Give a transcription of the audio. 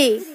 sim